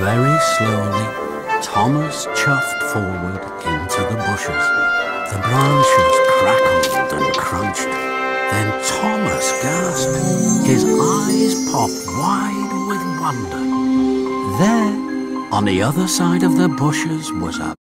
Very slowly, Thomas chuffed forward into the bushes. The branches crackled and crunched. Then Thomas gasped. His eyes popped wide with wonder. There, on the other side of the bushes, was a